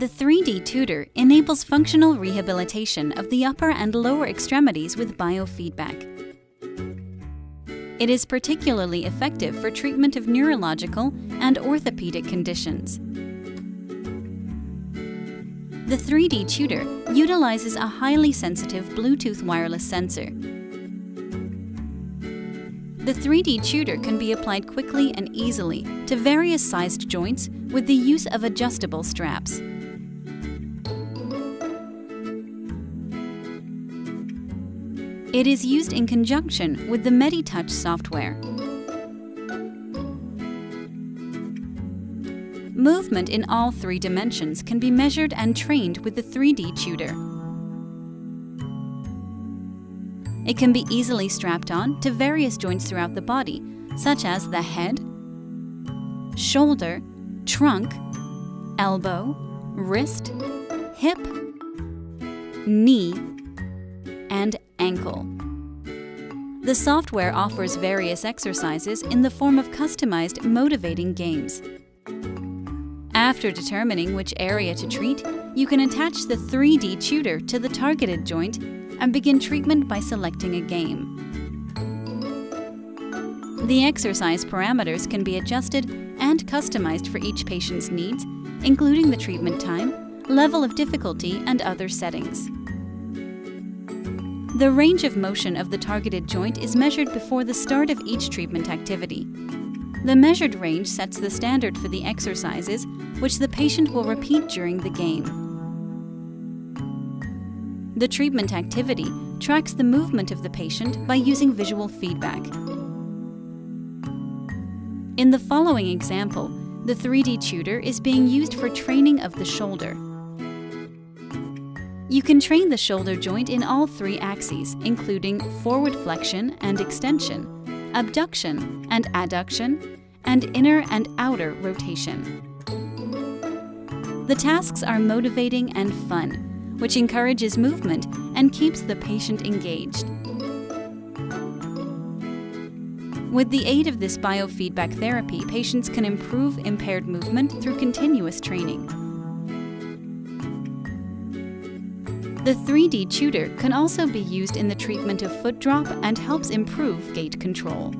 The 3D tutor enables functional rehabilitation of the upper and lower extremities with biofeedback. It is particularly effective for treatment of neurological and orthopedic conditions. The 3D tutor utilizes a highly sensitive Bluetooth wireless sensor. The 3D tutor can be applied quickly and easily to various sized joints with the use of adjustable straps. It is used in conjunction with the MediTouch software. Movement in all three dimensions can be measured and trained with the 3D tutor. It can be easily strapped on to various joints throughout the body, such as the head, shoulder, trunk, elbow, wrist, hip, knee, ankle. The software offers various exercises in the form of customized, motivating games. After determining which area to treat, you can attach the 3D tutor to the targeted joint and begin treatment by selecting a game. The exercise parameters can be adjusted and customized for each patient's needs, including the treatment time, level of difficulty, and other settings. The range of motion of the targeted joint is measured before the start of each treatment activity. The measured range sets the standard for the exercises, which the patient will repeat during the game. The treatment activity tracks the movement of the patient by using visual feedback. In the following example, the 3D tutor is being used for training of the shoulder. You can train the shoulder joint in all three axes, including forward flexion and extension, abduction and adduction, and inner and outer rotation. The tasks are motivating and fun, which encourages movement and keeps the patient engaged. With the aid of this biofeedback therapy, patients can improve impaired movement through continuous training. The 3D tutor can also be used in the treatment of foot drop and helps improve gait control.